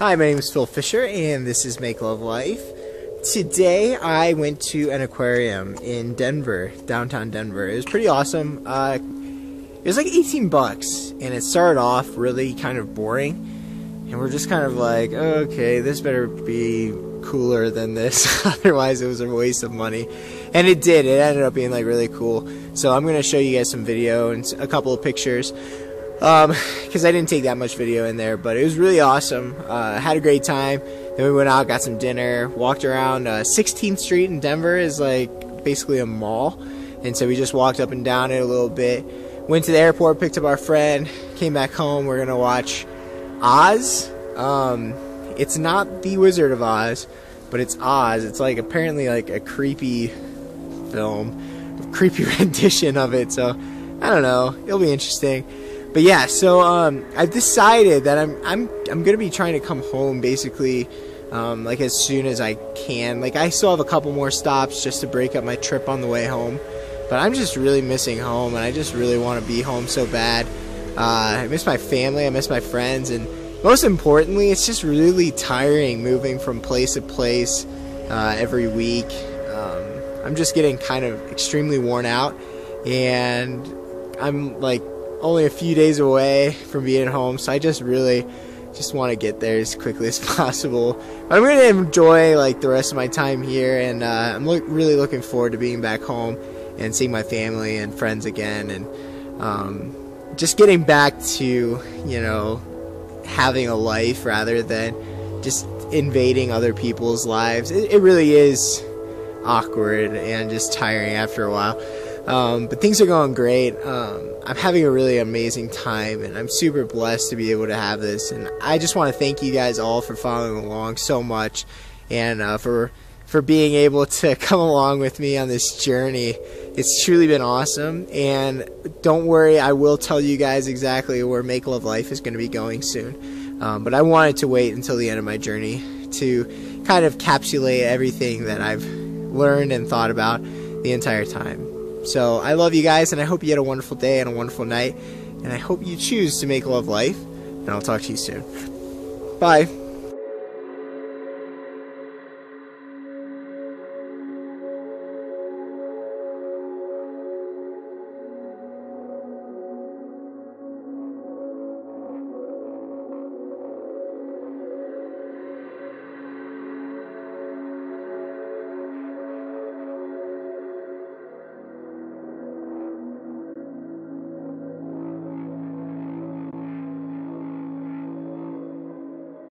Hi, my name is Phil Fisher, and this is Make Love Life. Today, I went to an aquarium in Denver, downtown Denver. It was pretty awesome. Uh, it was like 18 bucks, and it started off really kind of boring. And we're just kind of like, okay, this better be cooler than this. Otherwise, it was a waste of money. And it did. It ended up being like really cool. So I'm going to show you guys some video and a couple of pictures because um, I didn't take that much video in there, but it was really awesome. Uh, had a great time. Then we went out, got some dinner, walked around. Uh, 16th Street in Denver is like basically a mall, and so we just walked up and down it a little bit. Went to the airport, picked up our friend, came back home. We're gonna watch Oz. Um, it's not the Wizard of Oz, but it's Oz. It's like apparently like a creepy film, creepy rendition of it. So I don't know. It'll be interesting but yeah, so um, I've decided that I'm I'm I'm gonna be trying to come home basically, um, like as soon as I can. Like I still have a couple more stops just to break up my trip on the way home, but I'm just really missing home, and I just really want to be home so bad. Uh, I miss my family, I miss my friends, and most importantly, it's just really tiring moving from place to place uh, every week. Um, I'm just getting kind of extremely worn out, and I'm like only a few days away from being at home, so I just really just want to get there as quickly as possible. But I'm going to enjoy like the rest of my time here, and uh, I'm really looking forward to being back home and seeing my family and friends again, and um, just getting back to you know having a life rather than just invading other people's lives. It, it really is awkward and just tiring after a while. Um, but things are going great. Um, I'm having a really amazing time, and I'm super blessed to be able to have this. And I just want to thank you guys all for following along so much, and uh, for for being able to come along with me on this journey. It's truly been awesome. And don't worry, I will tell you guys exactly where Make Love Life is going to be going soon. Um, but I wanted to wait until the end of my journey to kind of capsulate everything that I've learned and thought about the entire time. So I love you guys, and I hope you had a wonderful day and a wonderful night. And I hope you choose to make love life. And I'll talk to you soon. Bye.